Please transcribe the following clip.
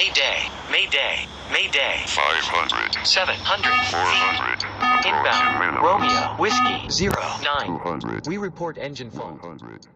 Mayday, Mayday, Mayday. 500. 700. 400. Inbound. Romeo. Whiskey. 0. 9. 200. We report engine fault. 100.